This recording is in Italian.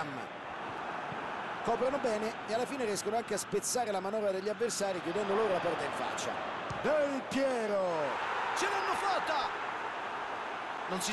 Thuram coprono bene e alla fine riescono anche a spezzare la manovra degli avversari chiudendo loro la porta in faccia. Del Piero. Ce l'hanno fatta! Non si